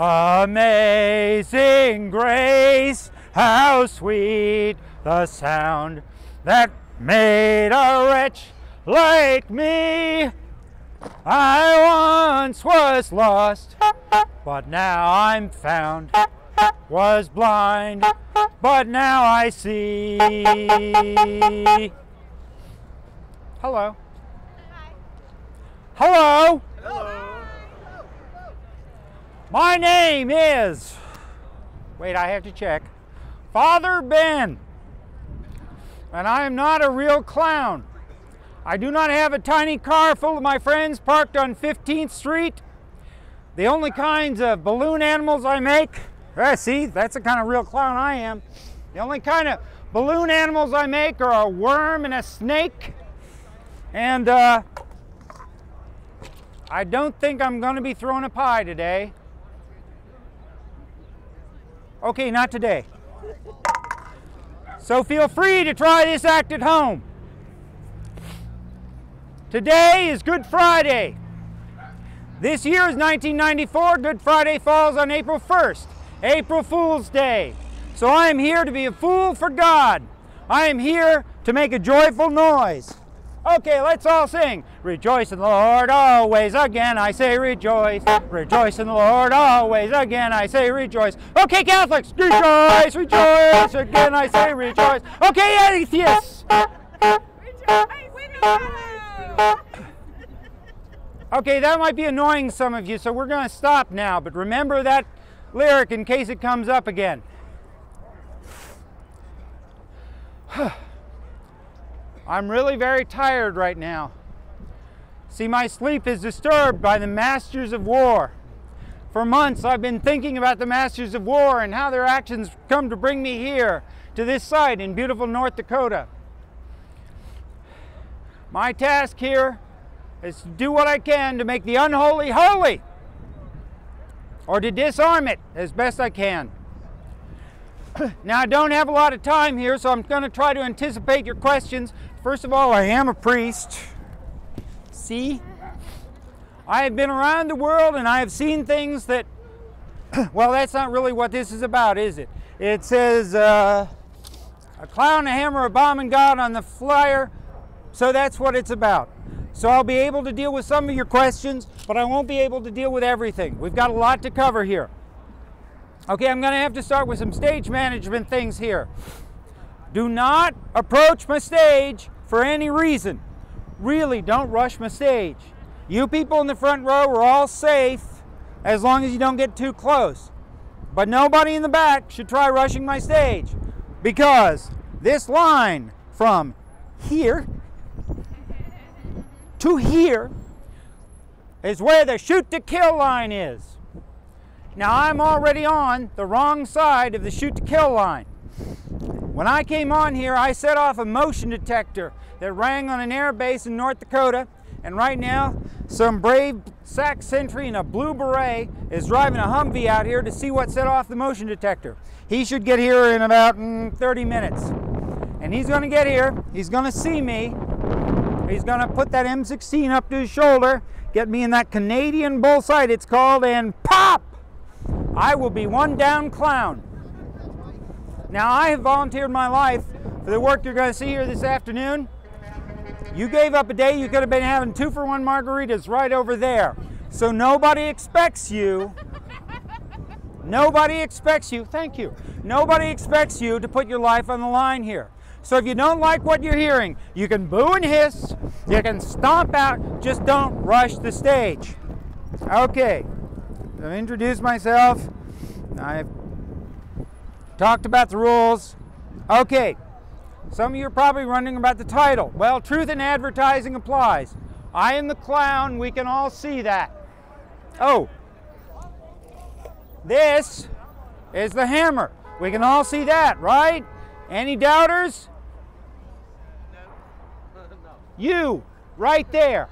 Amazing grace, how sweet the sound that made a wretch like me. I once was lost, but now I'm found. Was blind, but now I see. Hello. Hello. My name is, wait, I have to check, Father Ben. And I am not a real clown. I do not have a tiny car full of my friends parked on 15th Street. The only kinds of balloon animals I make, uh, see, that's the kind of real clown I am. The only kind of balloon animals I make are a worm and a snake. And uh, I don't think I'm going to be throwing a pie today. Okay, not today. So feel free to try this act at home. Today is Good Friday. This year is 1994. Good Friday falls on April 1st, April Fool's Day. So I am here to be a fool for God. I am here to make a joyful noise. Okay, let's all sing. Rejoice in the Lord always. Again, I say rejoice. Rejoice in the Lord always. Again, I say rejoice. Okay, Catholics, rejoice, rejoice. Again, I say rejoice. Okay, atheists. Okay, that might be annoying some of you, so we're going to stop now. But remember that lyric in case it comes up again. I'm really very tired right now. See, my sleep is disturbed by the masters of war. For months, I've been thinking about the masters of war and how their actions come to bring me here to this site in beautiful North Dakota. My task here is to do what I can to make the unholy holy or to disarm it as best I can. now, I don't have a lot of time here, so I'm going to try to anticipate your questions First of all, I am a priest. See? I have been around the world and I have seen things that, well, that's not really what this is about, is it? It says uh, a clown, a hammer, a bomb, and God on the flyer. So that's what it's about. So I'll be able to deal with some of your questions, but I won't be able to deal with everything. We've got a lot to cover here. Okay, I'm going to have to start with some stage management things here. Do not approach my stage for any reason. Really, don't rush my stage. You people in the front row are all safe as long as you don't get too close. But nobody in the back should try rushing my stage because this line from here to here is where the shoot to kill line is. Now I'm already on the wrong side of the shoot to kill line. When I came on here, I set off a motion detector that rang on an air base in North Dakota. And right now, some brave SAC sentry in a blue beret is driving a Humvee out here to see what set off the motion detector. He should get here in about mm, 30 minutes. And he's going to get here, he's going to see me, he's going to put that M16 up to his shoulder, get me in that Canadian bull sight it's called, and pop! I will be one down clown. Now, I have volunteered my life for the work you're going to see here this afternoon. You gave up a day, you could have been having two for one margaritas right over there. So nobody expects you, nobody expects you, thank you, nobody expects you to put your life on the line here. So if you don't like what you're hearing, you can boo and hiss, you can stomp out, just don't rush the stage. Okay, I've introduced myself. I've talked about the rules. Okay, some of you are probably wondering about the title. Well, truth in advertising applies. I am the clown, we can all see that. Oh, this is the hammer. We can all see that, right? Any doubters? You, right there.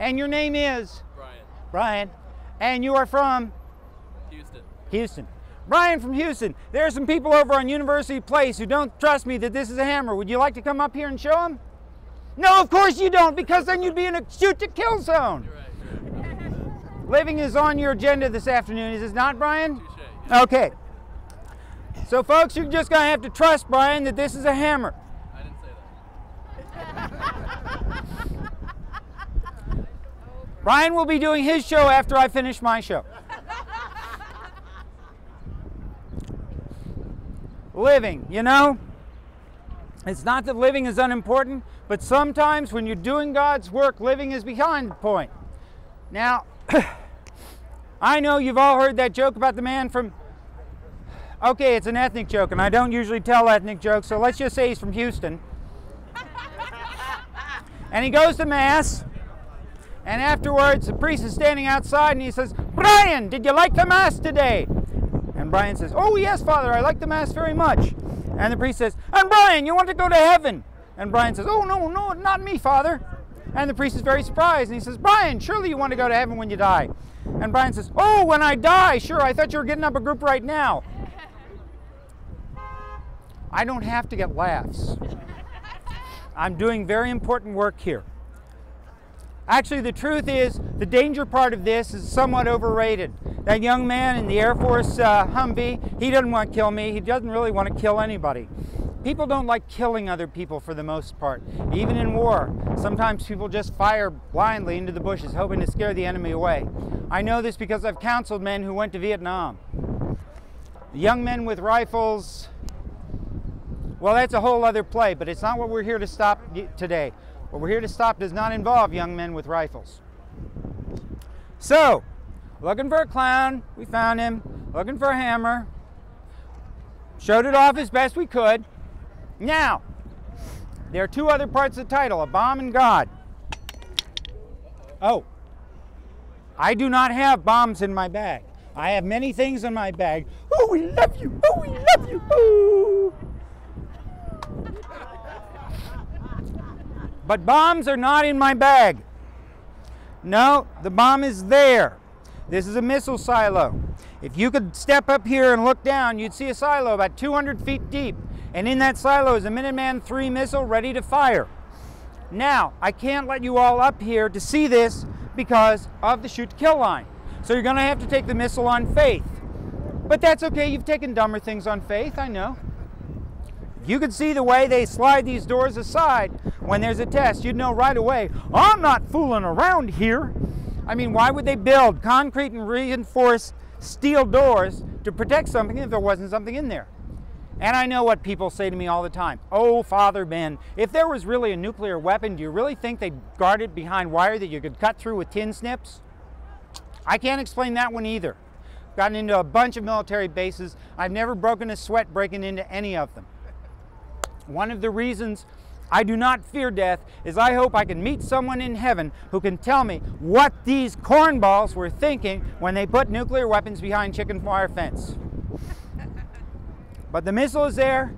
And your name is? Brian. Brian. And you are from? Houston. Houston. Brian from Houston. There are some people over on University Place who don't trust me that this is a hammer. Would you like to come up here and show them? No, of course you don't, because then you'd be in a shoot to kill zone. You're right. You're right. Living is on your agenda this afternoon, is it not, Brian? Touche. Okay. So, folks, you're just going to have to trust, Brian, that this is a hammer. I didn't say that. Brian will be doing his show after I finish my show. living, you know? It's not that living is unimportant, but sometimes when you're doing God's work, living is behind the point. Now, I know you've all heard that joke about the man from. Okay, it's an ethnic joke, and I don't usually tell ethnic jokes, so let's just say he's from Houston. and he goes to Mass, and afterwards, the priest is standing outside and he says, Brian, did you like the Mass today? And Brian says, Oh, yes, Father, I like the Mass very much. And the priest says, And Brian, you want to go to heaven? And Brian says, Oh, no, no, not me, Father. And the priest is very surprised and he says, Brian, surely you want to go to heaven when you die. And Brian says, Oh, when I die, sure, I thought you were getting up a group right now. I don't have to get laughs. I'm doing very important work here. Actually, the truth is, the danger part of this is somewhat overrated. That young man in the Air Force uh, Humvee, he doesn't want to kill me. He doesn't really want to kill anybody. People don't like killing other people for the most part, even in war. Sometimes people just fire blindly into the bushes, hoping to scare the enemy away. I know this because I've counseled men who went to Vietnam. The young men with rifles, well, that's a whole other play, but it's not what we're here to stop today. What we're here to stop does not involve young men with rifles. So, looking for a clown, we found him. Looking for a hammer, showed it off as best we could. Now, there are two other parts of the title a bomb and God. Oh, I do not have bombs in my bag. I have many things in my bag. Oh, we love you. Oh, we love you. Oh. But bombs are not in my bag. No, the bomb is there. This is a missile silo. If you could step up here and look down, you'd see a silo about 200 feet deep. And in that silo is a Minuteman III missile ready to fire. Now, I can't let you all up here to see this because of the shoot to kill line. So you're going to have to take the missile on faith. But that's okay, you've taken dumber things on faith, I know. If you could see the way they slide these doors aside when there's a test. You'd know right away, I'm not fooling around here. I mean, why would they build concrete and reinforced steel doors to protect something if there wasn't something in there? And I know what people say to me all the time. Oh, Father Ben, if there was really a nuclear weapon, do you really think they'd guard it behind wire that you could cut through with tin snips? I can't explain that one either. Gotten into a bunch of military bases. I've never broken a sweat breaking into any of them. One of the reasons I do not fear death is I hope I can meet someone in heaven who can tell me what these cornballs were thinking when they put nuclear weapons behind chicken wire fence. but the missile is there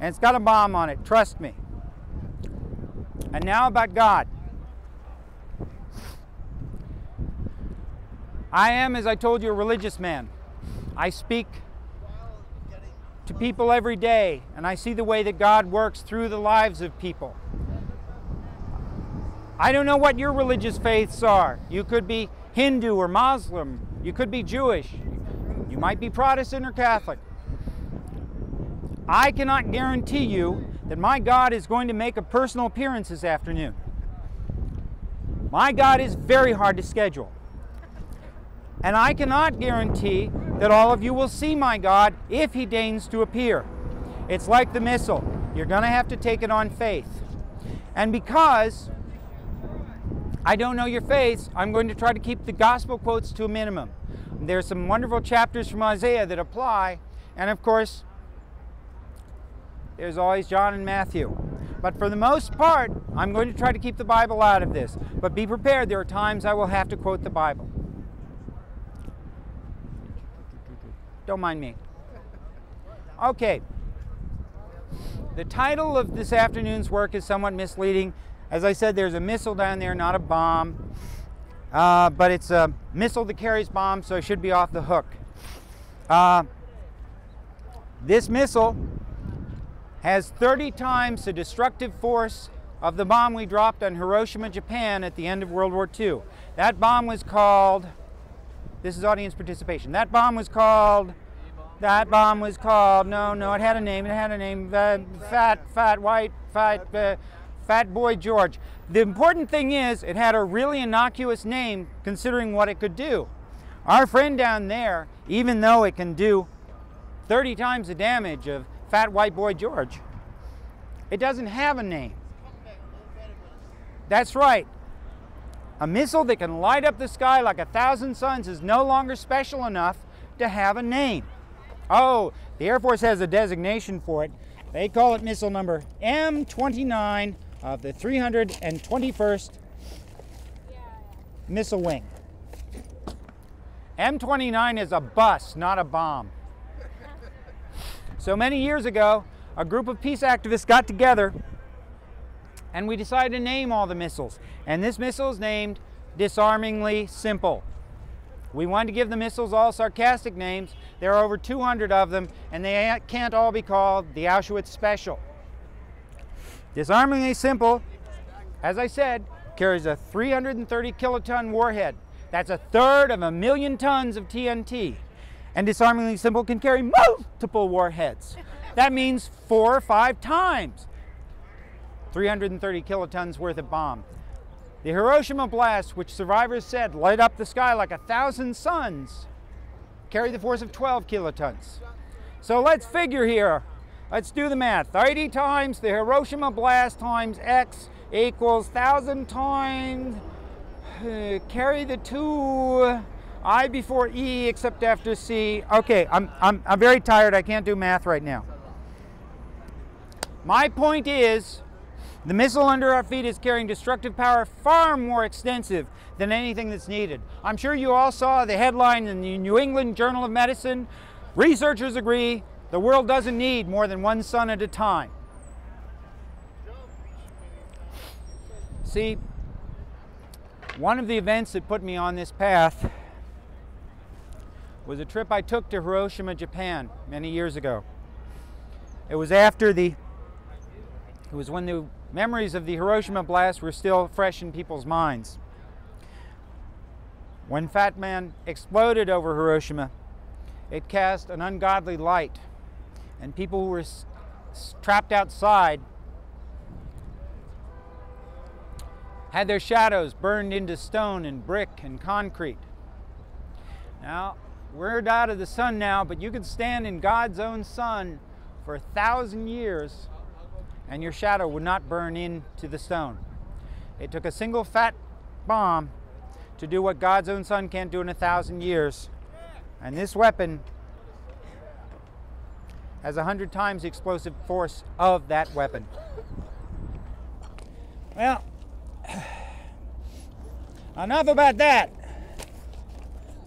and it's got a bomb on it, trust me. And now about God. I am, as I told you, a religious man. I speak to people every day, and I see the way that God works through the lives of people. I don't know what your religious faiths are. You could be Hindu or Muslim, you could be Jewish, you might be Protestant or Catholic. I cannot guarantee you that my God is going to make a personal appearance this afternoon. My God is very hard to schedule. And I cannot guarantee that all of you will see my God if he deigns to appear. It's like the missile. You're going to have to take it on faith. And because I don't know your faith, I'm going to try to keep the gospel quotes to a minimum. There's some wonderful chapters from Isaiah that apply, and of course, there's always John and Matthew. But for the most part, I'm going to try to keep the Bible out of this. But be prepared, there are times I will have to quote the Bible. Don't mind me. Okay. The title of this afternoon's work is somewhat misleading. As I said, there's a missile down there, not a bomb. Uh, but it's a missile that carries bombs, so it should be off the hook. Uh, this missile has 30 times the destructive force of the bomb we dropped on Hiroshima, Japan at the end of World War II. That bomb was called, this is audience participation, that bomb was called, that bomb was called, no, no, it had a name, it had a name, uh, fat, fat, white, fat, uh, fat boy George. The important thing is it had a really innocuous name considering what it could do. Our friend down there, even though it can do 30 times the damage of fat white boy George, it doesn't have a name. That's right. A missile that can light up the sky like a thousand suns is no longer special enough to have a name. Oh, the Air Force has a designation for it. They call it missile number M29 of the 321st Missile Wing. M29 is a bus, not a bomb. So many years ago, a group of peace activists got together and we decided to name all the missiles. And this missile is named Disarmingly Simple. We wanted to give the missiles all sarcastic names. There are over 200 of them, and they can't all be called the Auschwitz Special. Disarmingly Simple, as I said, carries a 330 kiloton warhead. That's a third of a million tons of TNT. And Disarmingly Simple can carry multiple warheads. That means four or five times 330 kilotons worth of bomb. The Hiroshima blast, which survivors said light up the sky like a thousand suns, carried the force of 12 kilotons. So let's figure here. Let's do the math. 30 times the Hiroshima blast times X equals 1,000 times, uh, carry the two, I before E except after C. Okay, I'm, I'm, I'm very tired. I can't do math right now. My point is, the missile under our feet is carrying destructive power far more extensive than anything that's needed. I'm sure you all saw the headline in the New England Journal of Medicine. Researchers agree the world doesn't need more than one sun at a time. See, one of the events that put me on this path was a trip I took to Hiroshima, Japan many years ago. It was after the it was when the memories of the Hiroshima blast were still fresh in people's minds. When Fat Man exploded over Hiroshima, it cast an ungodly light, and people who were trapped outside had their shadows burned into stone and brick and concrete. Now, we're out of the sun now, but you could stand in God's own sun for a thousand years and your shadow would not burn into the stone. It took a single fat bomb to do what God's own son can't do in a thousand years. And this weapon has a hundred times the explosive force of that weapon. Well, enough about that.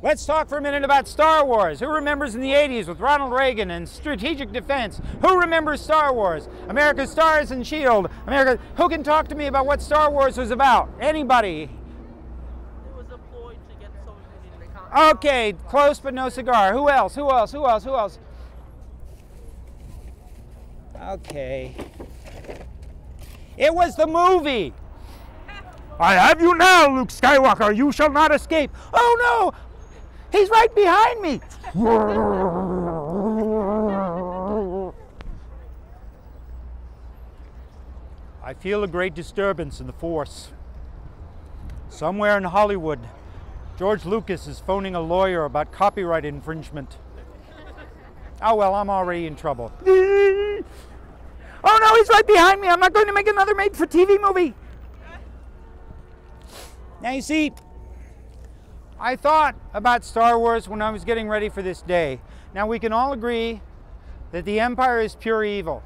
Let's talk for a minute about Star Wars. Who remembers in the 80s with Ronald Reagan and strategic defense? Who remembers Star Wars? America's Stars and Shield. America. Who can talk to me about what Star Wars was about? Anybody? It was a ploy to get the Soviet Union Okay, close but no cigar. Who else? Who else? Who else? Who else? Okay. It was the movie. I have you now, Luke Skywalker. You shall not escape. Oh no! He's right behind me. I feel a great disturbance in the force. Somewhere in Hollywood, George Lucas is phoning a lawyer about copyright infringement. Oh well, I'm already in trouble. oh no, he's right behind me. I'm not going to make another made for TV movie. Now you see, I thought about Star Wars when I was getting ready for this day. Now we can all agree that the Empire is pure evil.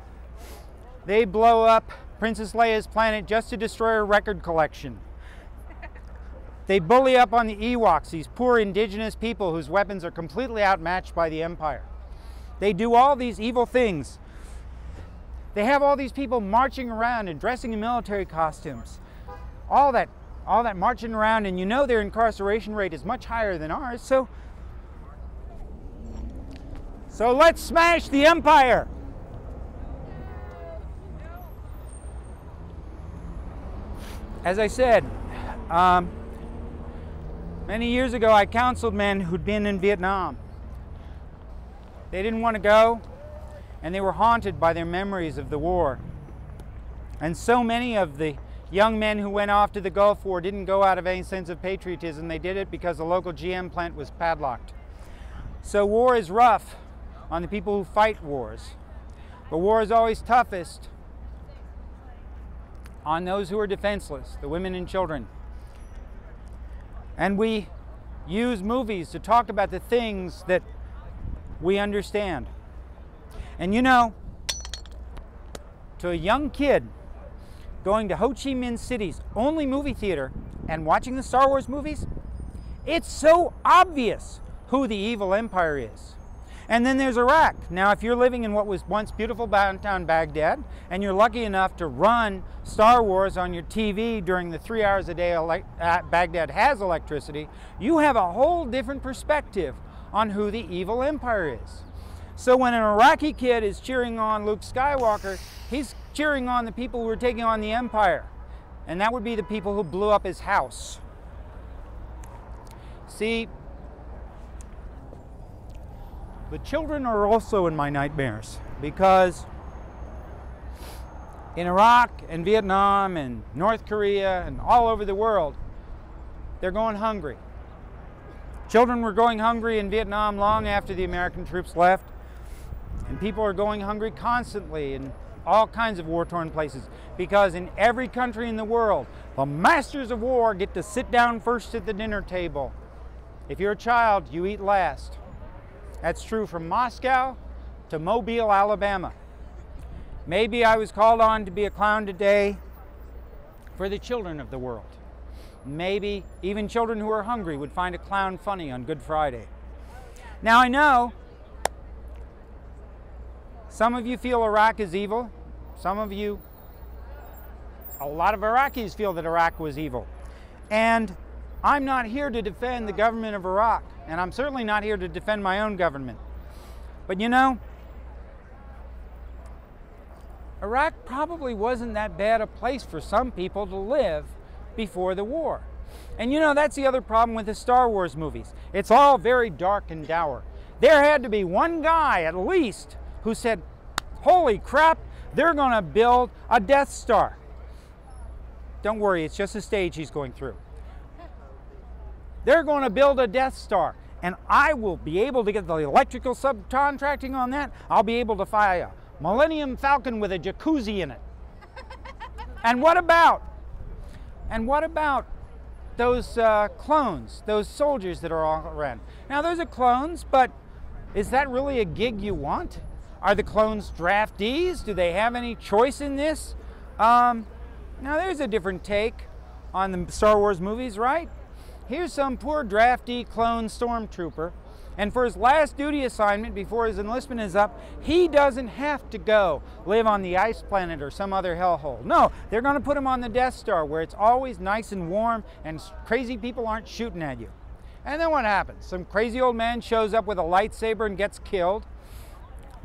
They blow up Princess Leia's planet just to destroy her record collection. They bully up on the Ewoks, these poor indigenous people whose weapons are completely outmatched by the Empire. They do all these evil things. They have all these people marching around and dressing in military costumes. all that all that marching around and you know their incarceration rate is much higher than ours. So so let's smash the empire. As I said, um, many years ago I counseled men who'd been in Vietnam. They didn't want to go, and they were haunted by their memories of the war. And so many of the young men who went off to the Gulf War didn't go out of any sense of patriotism. They did it because the local GM plant was padlocked. So war is rough on the people who fight wars. But war is always toughest on those who are defenseless, the women and children. And we use movies to talk about the things that we understand. And you know, to a young kid going to Ho Chi Minh City's only movie theater and watching the Star Wars movies, it's so obvious who the evil empire is. And then there's Iraq. Now, if you're living in what was once beautiful downtown Baghdad, and you're lucky enough to run Star Wars on your TV during the three hours a day Baghdad has electricity, you have a whole different perspective on who the evil empire is. So when an Iraqi kid is cheering on Luke Skywalker, he's cheering on the people who are taking on the empire. And that would be the people who blew up his house. See, the children are also in my nightmares because in Iraq and Vietnam and North Korea and all over the world, they're going hungry. Children were going hungry in Vietnam long after the American troops left, and people are going hungry constantly in all kinds of war torn places because in every country in the world, the masters of war get to sit down first at the dinner table. If you're a child, you eat last. That's true from Moscow to Mobile, Alabama. Maybe I was called on to be a clown today for the children of the world. Maybe even children who are hungry would find a clown funny on Good Friday. Now I know some of you feel Iraq is evil. Some of you, a lot of Iraqis feel that Iraq was evil. And I'm not here to defend the government of Iraq, and I'm certainly not here to defend my own government. But you know, Iraq probably wasn't that bad a place for some people to live before the war. And you know, that's the other problem with the Star Wars movies. It's all very dark and dour. There had to be one guy at least who said, Holy crap, they're going to build a Death Star. Don't worry, it's just a stage he's going through. They're going to build a Death Star, and I will be able to get the electrical subcontracting on that. I'll be able to fly a Millennium Falcon with a jacuzzi in it. and what about? And what about those uh, clones, those soldiers that are all around? Now, those are clones, but is that really a gig you want? Are the clones draftees? Do they have any choice in this? Um, now, there's a different take on the Star Wars movies, right? Here's some poor draftee clone stormtrooper, and for his last duty assignment before his enlistment is up, he doesn't have to go live on the ice planet or some other hellhole. No, they're going to put him on the Death Star where it's always nice and warm and crazy people aren't shooting at you. And then what happens? Some crazy old man shows up with a lightsaber and gets killed.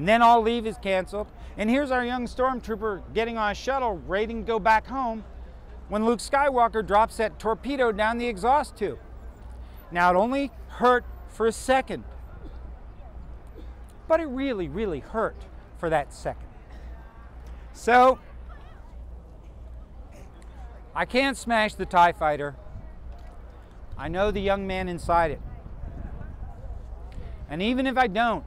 And then all leave is canceled. And here's our young stormtrooper getting on a shuttle, ready to go back home when Luke Skywalker drops that torpedo down the exhaust tube. Now, it only hurt for a second, but it really, really hurt for that second. So, I can't smash the TIE fighter. I know the young man inside it. And even if I don't,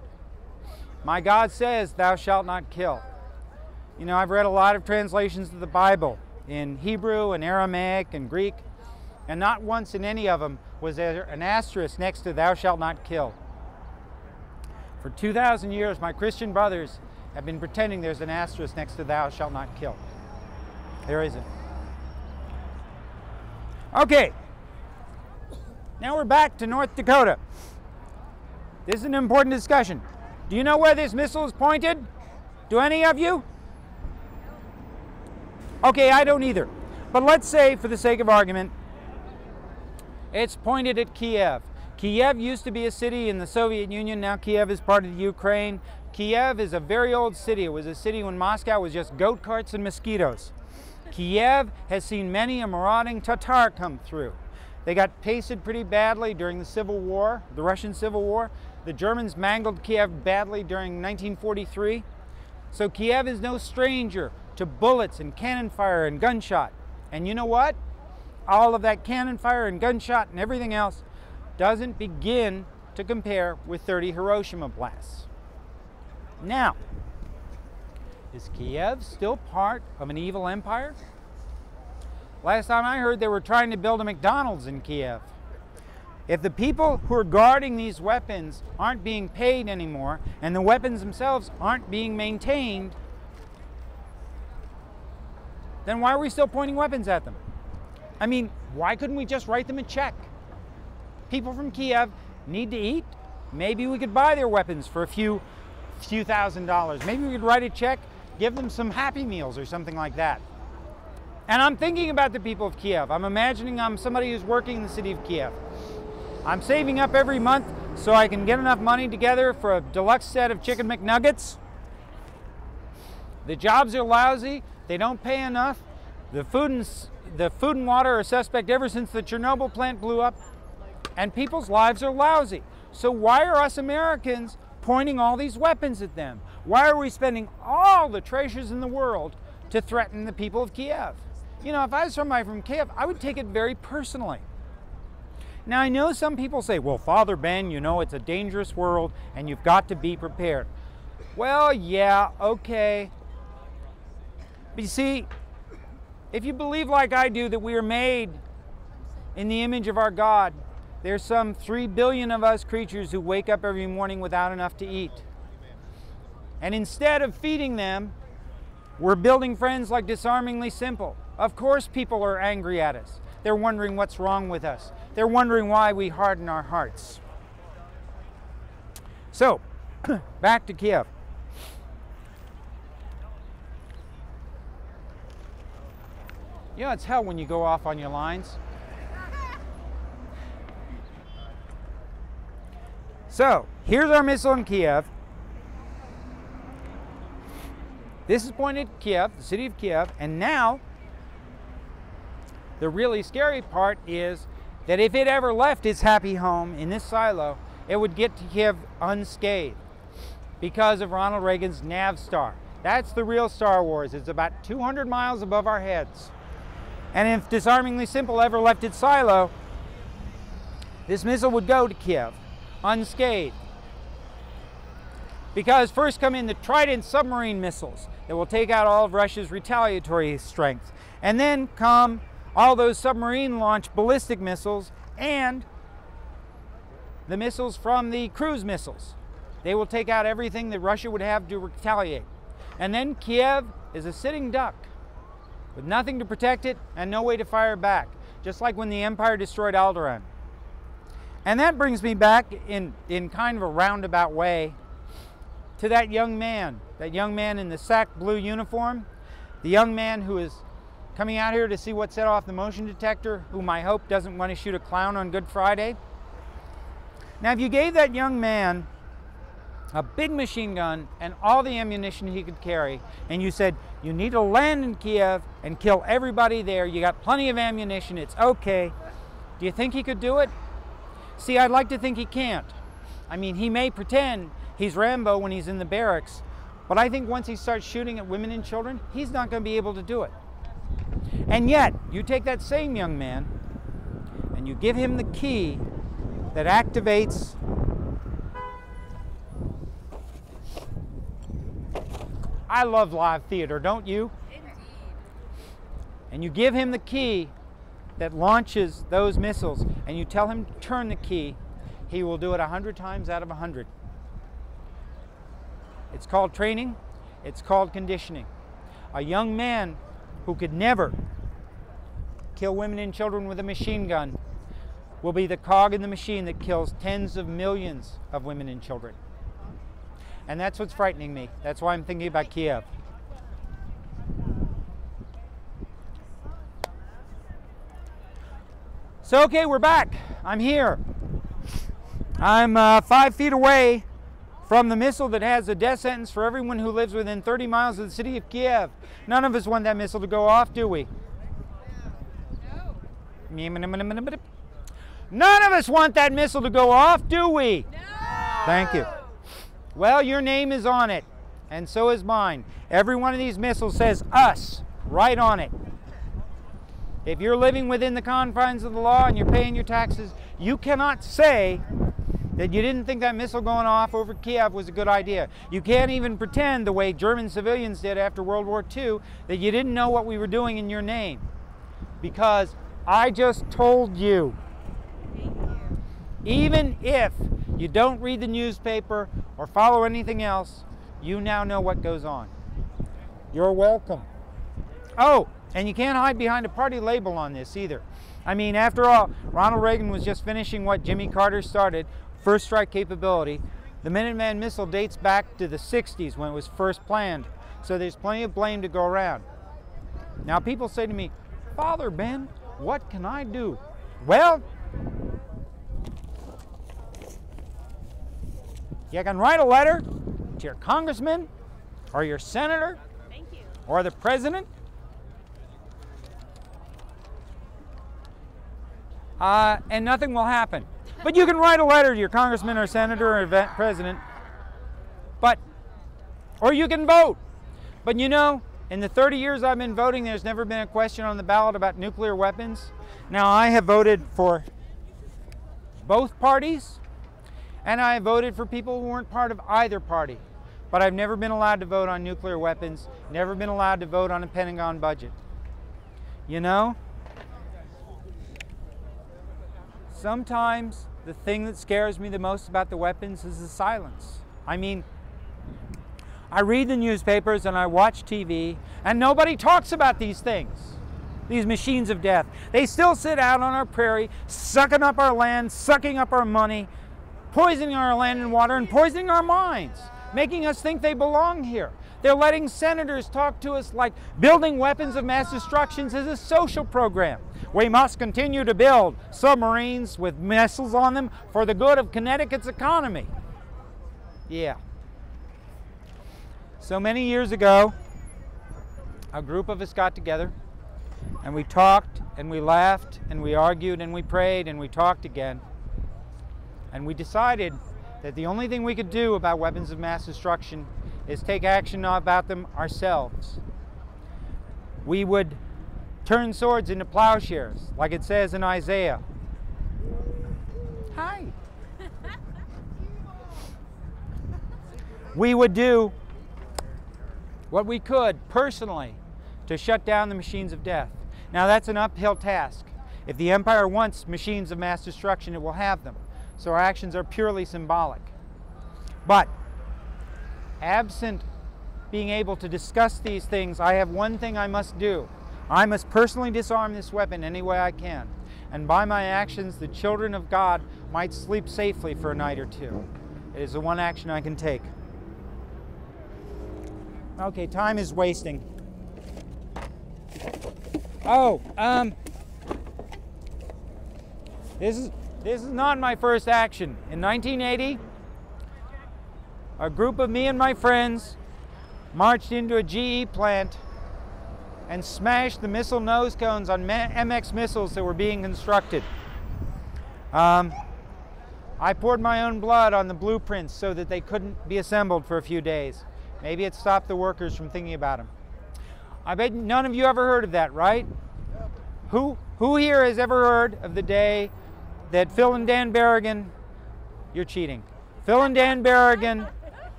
my God says, Thou shalt not kill. You know, I've read a lot of translations of the Bible in Hebrew and Aramaic and Greek, and not once in any of them was there an asterisk next to thou shalt not kill. For 2,000 years, my Christian brothers have been pretending there's an asterisk next to thou shalt not kill. There isn't. Okay, now we're back to North Dakota. This is an important discussion. Do you know where this missile is pointed? Do any of you? Okay, I don't either. But let's say, for the sake of argument, it's pointed at Kiev. Kiev used to be a city in the Soviet Union, now Kiev is part of the Ukraine. Kiev is a very old city. It was a city when Moscow was just goat carts and mosquitoes. Kiev has seen many a marauding Tatar come through. They got pasted pretty badly during the Civil War, the Russian Civil War. The Germans mangled Kiev badly during 1943. So Kiev is no stranger to bullets and cannon fire and gunshot. And you know what? All of that cannon fire and gunshot and everything else doesn't begin to compare with 30 Hiroshima blasts. Now, is Kiev still part of an evil empire? Last time I heard they were trying to build a McDonald's in Kiev. If the people who are guarding these weapons aren't being paid anymore and the weapons themselves aren't being maintained, then why are we still pointing weapons at them? I mean, why couldn't we just write them a check? People from Kiev need to eat. Maybe we could buy their weapons for a few few thousand dollars. Maybe we could write a check, give them some happy meals or something like that. And I'm thinking about the people of Kiev. I'm imagining I'm somebody who's working in the city of Kiev. I'm saving up every month so I can get enough money together for a deluxe set of chicken McNuggets. The jobs are lousy. They don't pay enough. The food and the food and water are suspect ever since the Chernobyl plant blew up, and people's lives are lousy. So why are us Americans pointing all these weapons at them? Why are we spending all the treasures in the world to threaten the people of Kiev? You know, if I was somebody from Kiev, I would take it very personally. Now, I know some people say, well, Father Ben, you know, it's a dangerous world and you've got to be prepared. Well, yeah, okay. But you see, if you believe like I do that we are made in the image of our God, there's some 3 billion of us creatures who wake up every morning without enough to eat. And instead of feeding them, we're building friends like Disarmingly Simple. Of course, people are angry at us. They're wondering what's wrong with us. They're wondering why we harden our hearts. So, back to Kiev. You know, it's hell when you go off on your lines. So, here's our missile in Kiev. This is pointed at Kiev, the city of Kiev, and now the really scary part is that if it ever left its happy home in this silo, it would get to Kiev unscathed because of Ronald Reagan's Navstar. That's the real Star Wars. It's about 200 miles above our heads. And if Disarmingly Simple ever left its silo, this missile would go to Kiev unscathed. Because first come in the Trident submarine missiles that will take out all of Russia's retaliatory strength. And then come all those submarine launched ballistic missiles and the missiles from the cruise missiles. They will take out everything that Russia would have to retaliate. And then Kiev is a sitting duck with nothing to protect it and no way to fire back, just like when the Empire destroyed Alderaan. And that brings me back in, in kind of a roundabout way to that young man, that young man in the SAC blue uniform, the young man who is coming out here to see what set off the motion detector, whom I hope doesn't want to shoot a clown on Good Friday. Now, if you gave that young man a big machine gun and all the ammunition he could carry, and you said, You need to land in Kiev and kill everybody there, you got plenty of ammunition, it's okay. Do you think he could do it? See, I'd like to think he can't. I mean, he may pretend he's Rambo when he's in the barracks, but I think once he starts shooting at women and children, he's not going to be able to do it. And yet, you take that same young man and you give him the key that activates I love live theater, don't you? Indeed. And you give him the key that launches those missiles and you tell him to turn the key, he will do it a hundred times out of a hundred. It's called training, it's called conditioning. A young man who could never kill women and children with a machine gun will be the cog in the machine that kills tens of millions of women and children. And that's what's frightening me. That's why I'm thinking about Kiev. So, okay, we're back. I'm here. I'm uh, five feet away from the missile that has a death sentence for everyone who lives within 30 miles of the city of Kiev. None of us want that missile to go off, do we? None of us want that missile to go off, do we? No. Thank you. Well, your name is on it, and so is mine. Every one of these missiles says us right on it. If you're living within the confines of the law and you're paying your taxes, you cannot say that you didn't think that missile going off over Kiev was a good idea. You can't even pretend the way German civilians did after World War II that you didn't know what we were doing in your name. Because I just told you. Even if you don't read the newspaper or follow anything else, you now know what goes on. You're welcome. Oh, and you can't hide behind a party label on this either. I mean, after all, Ronald Reagan was just finishing what Jimmy Carter started, first strike capability. The Minuteman missile dates back to the 60s when it was first planned, so there's plenty of blame to go around. Now, people say to me, Father Ben, what can I do? Well, you can write a letter to your congressman or your senator Thank you. or the president. Uh, and nothing will happen. But you can write a letter to your congressman or senator or president. But, or you can vote. But you know, in the 30 years I've been voting, there's never been a question on the ballot about nuclear weapons. Now, I have voted for both parties, and I have voted for people who weren't part of either party. But I've never been allowed to vote on nuclear weapons, never been allowed to vote on a Pentagon budget. You know? Sometimes the thing that scares me the most about the weapons is the silence. I mean, I read the newspapers and I watch TV, and nobody talks about these things, these machines of death. They still sit out on our prairie, sucking up our land, sucking up our money, poisoning our land and water, and poisoning our minds, making us think they belong here. They're letting senators talk to us like building weapons of mass destruction is a social program. We must continue to build submarines with missiles on them for the good of Connecticut's economy. Yeah. So many years ago, a group of us got together and we talked and we laughed and we argued and we prayed and we talked again. And we decided that the only thing we could do about weapons of mass destruction is take action about them ourselves. We would turn swords into plowshares, like it says in Isaiah. Hi. we would do what we could personally to shut down the machines of death. Now, that's an uphill task. If the empire wants machines of mass destruction, it will have them. So our actions are purely symbolic. But absent being able to discuss these things, I have one thing I must do. I must personally disarm this weapon any way I can. And by my actions, the children of God might sleep safely for a night or two. It is the one action I can take. Okay, time is wasting. Oh, um, this is this is not my first action. In 1980, a group of me and my friends marched into a GE plant and smashed the missile nose cones on MX missiles that were being constructed. Um, I poured my own blood on the blueprints so that they couldn't be assembled for a few days. Maybe it stopped the workers from thinking about him. I bet none of you ever heard of that, right? Who, who here has ever heard of the day that Phil and Dan Berrigan, you're cheating, Phil and Dan Berrigan,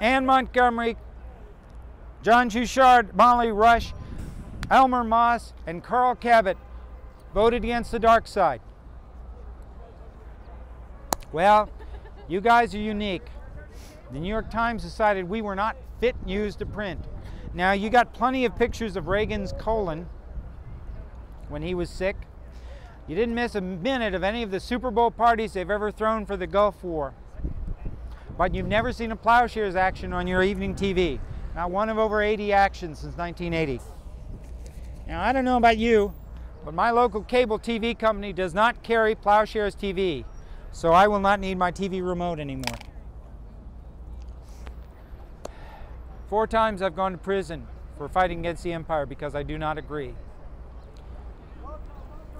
Anne Montgomery, John Schuchardt, Molly Rush, Elmer Maas, and Carl Kabat voted against the dark side. Well, you guys are unique. The New York Times decided we were not fit news to print. Now, you got plenty of pictures of Reagan's colon when he was sick. You didn't miss a minute of any of the Super Bowl parties they've ever thrown for the Gulf War. But you've never seen a plowshares action on your evening TV. Not one of over 80 actions since 1980. Now, I don't know about you, But my local cable TV company does not carry Plowshares TV, so I will not need my TV remote anymore. Four times I've gone to prison for fighting against the empire because I do not agree.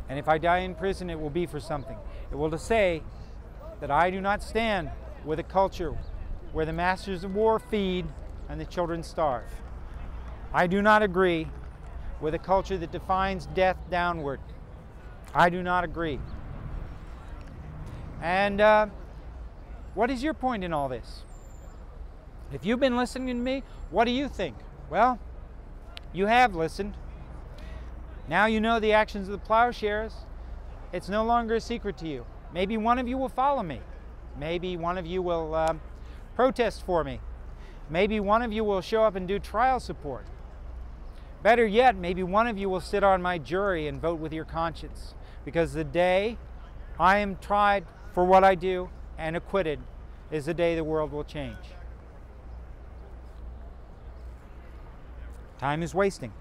And if I die in prison, it will be for something. It will to say that I do not stand with a culture where the masters of war feed and the children starve. I do not agree with a culture that defines death downward. I do not agree. And uh, what is your point in all this? If you've been listening to me, what do you think? Well, you have listened. Now you know the actions of the plowshares. It's no longer a secret to you. Maybe one of you will follow me. Maybe one of you will um, protest for me. Maybe one of you will show up and do trial support. Better yet, maybe one of you will sit on my jury and vote with your conscience. Because the day I am tried for what I do and acquitted is the day the world will change. Time is wasting.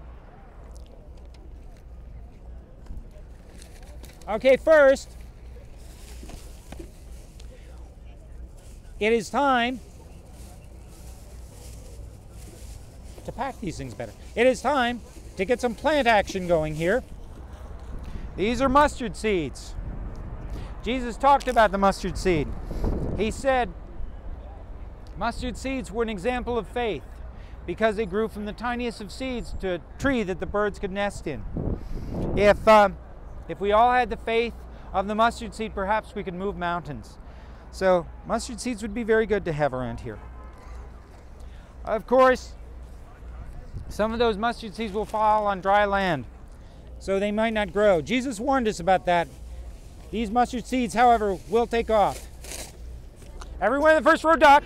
Okay, first, it is time to pack these things better. It is time to get some plant action going here. These are mustard seeds. Jesus talked about the mustard seed. He said mustard seeds were an example of faith because they grew from the tiniest of seeds to a tree that the birds could nest in. If, uh, if we all had the faith of the mustard seed, perhaps we could move mountains. So mustard seeds would be very good to have around here. Of course, some of those mustard seeds will fall on dry land, so they might not grow. Jesus warned us about that. These mustard seeds, however, will take off. Everyone in the first row duck.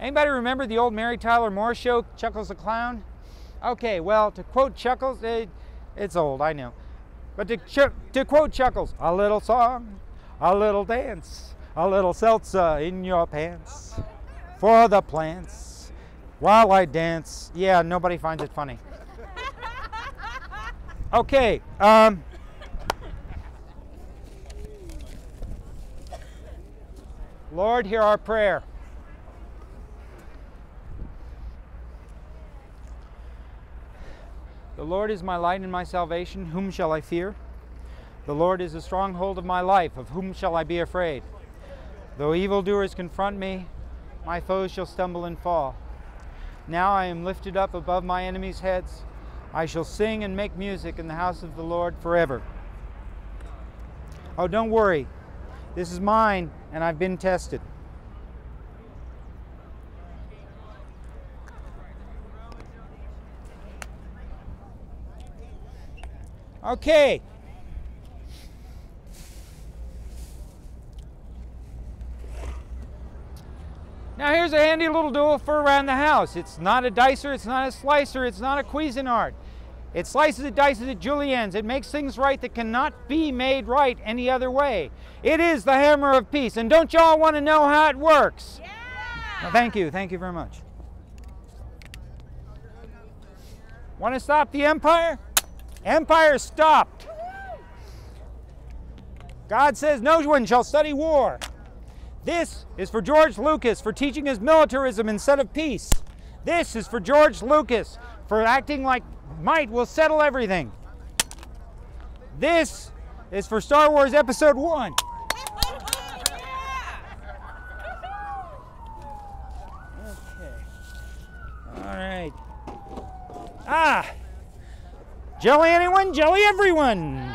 Anybody remember the old Mary Tyler Moore show, Chuckles the Clown? Okay, well, to quote Chuckles, it, it's old, I know. But to, ch- to quote Chuckles, a little song, a little dance, a little seltzer in your pants for the plants while I dance. Yeah, nobody finds it funny. Okay, um, Lord, hear our prayer. The Lord is my light and my salvation. Whom shall I fear? The Lord is the stronghold of my life. Of whom shall I be afraid? Though evildoers confront me, my foes shall stumble and fall. Now I am lifted up above my enemies' heads. I shall sing and make music in the house of the Lord forever. Oh, don't worry. This is mine, and I've been tested. Okay. Now here's a handy little tool for around the house. It's not a dicer, it's not a slicer, it's not a Cuisinart. It slices it, dices it, juliennes. It makes things right that cannot be made right any other way. It is the hammer of peace. And don't y'all want to know how it works? Yeah. Well, thank you. Thank you very much. Want to stop the empire? Empire stopped. God says no one shall study war. This is for George Lucas for teaching his militarism instead of peace. This is for George Lucas for acting like might will settle everything. This is for Star Wars Episode 1. Okay. All right. Ah! Jelly anyone? Jelly everyone!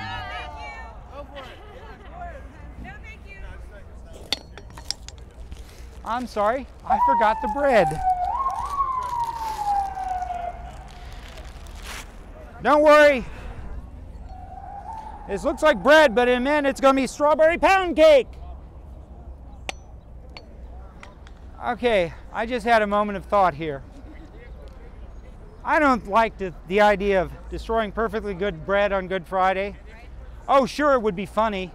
I'm sorry, I forgot the bread. Don't worry. This looks like bread, but in a minute it's going to be strawberry pound cake. Okay, I just had a moment of thought here. I don't like the, the idea of destroying perfectly good bread on Good Friday. Oh, sure, it would be funny.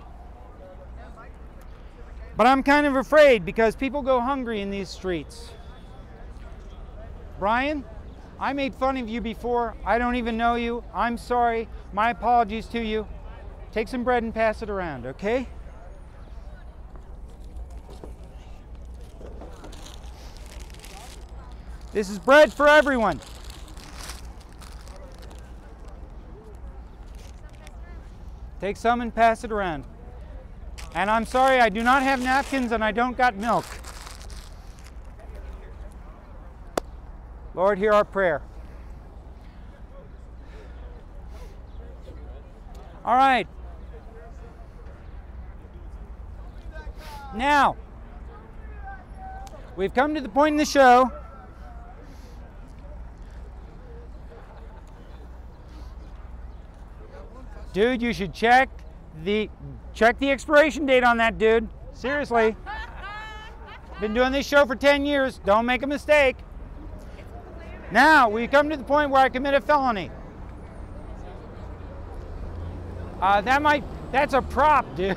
But I'm kind of afraid because people go hungry in these streets. Brian, I made fun of you before. I don't even know you. I'm sorry. My apologies to you. Take some bread and pass it around, okay? This is bread for everyone. Take some and pass it around. And I'm sorry, I do not have napkins and I don't got milk. Lord, hear our prayer. All right. Now, we've come to the point in the show Dude, you should check the check the expiration date on that dude. Seriously. Been doing this show for 10 years. Don't make a mistake. Now, we come to the point where I commit a felony. Uh, that might, that's a prop, dude.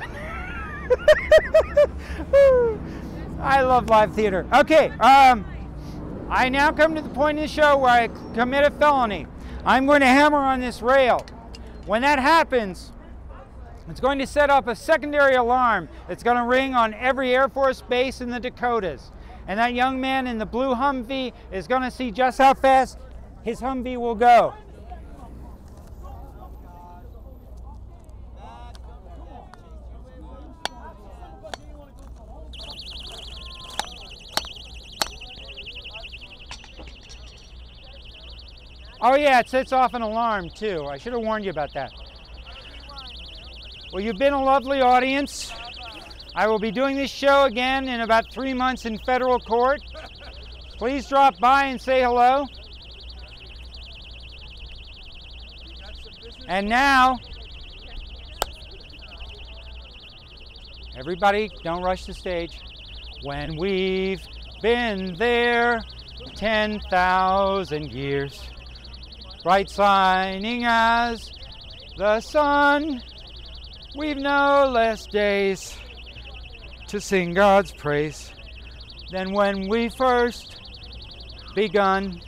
I love live theater. Okay, um, I now come to the point in the show where I commit a felony. I'm going to hammer on this rail. When that happens, it's going to set up a secondary alarm. It's going to ring on every Air Force base in the Dakotas. And that young man in the blue Humvee is going to see just how fast his Humvee will go. Oh yeah, it sets off an alarm too. I should have warned you about that. Well, you've been a lovely audience. I will be doing this show again in about three months in federal court. Please drop by and say hello. And now, everybody, don't rush the stage. When we've been there 10,000 years bright shining as the sun. We've no less days to sing God's praise than when we first begun.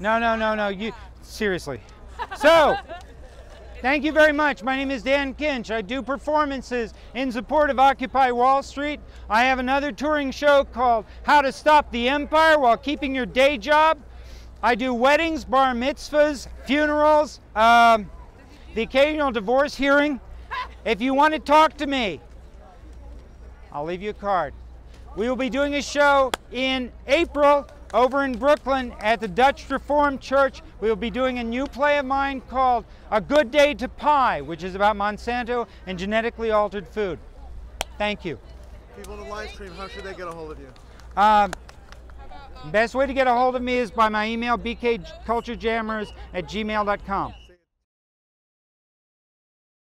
No, no, no, no. You seriously. So, thank you very much. My name is Dan Kinch. I do performances in support of Occupy Wall Street. I have another touring show called How to Stop the Empire While Keeping Your Day Job. I do weddings, bar mitzvahs, funerals, um, the occasional divorce hearing. If you want to talk to me, I'll leave you a card. We will be doing a show in April over in Brooklyn at the Dutch Reformed Church. We will be doing a new play of mine called A Good Day to Pie, which is about Monsanto and genetically altered food. Thank you. People in the live stream, how should they get a hold of you? Um, best way to get a hold of me is by my email, bkculturejammers at gmail.com.